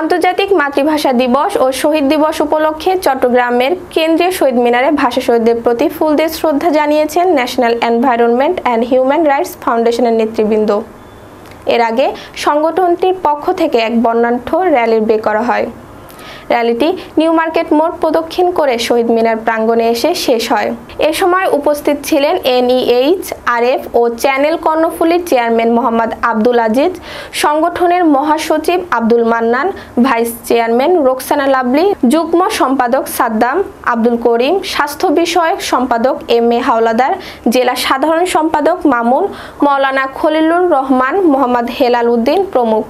আন্তর্জাতিক মাতৃভাষা দিবস ও শহীদ দিবস উপলক্ষে চট্টগ্রামের কেন্দ্রীয় শহীদ মিনারে ভাষা শহীদদের প্রতি ফুল দিয়ে শ্রদ্ধা জানিয়েছেন national environment and human rights ফাউন্ডেশনের নেতৃবৃন্দ। এর আগে সংগঠনটির পক্ষ থেকে এক বর্ণাঢ্য র্যালির বে করা হয়। র্যালিটি নিউ মার্কেট মোড় প্রদক্ষিণ করে শহীদ মিনার প্রাঙ্গণে এসে শেষ হয়। এ সময় উপস্থিত ছিলেন এনইএইচ, আরএফ ও চ্যানেল কর্ণফুলীর চেয়ারম্যান মোহাম্মদ আব্দুল আজিজ, সংগঠনের মহাসচিব আব্দুল মান্নান, ভাইস চেয়ারম্যান রোকসানা লাভলি যুগ্ম সম্পাদক সাদ্দাম আব্দুল করিম, স্বাস্থ্য বিষয়ক সম্পাদক এম এ হাওলাদার, জেলা সাধারণ সম্পাদক মামুন, মৌলানা খলিলুর রহমান, মোহাম্মদ হেলাল উদ্দিন প্রমুখ।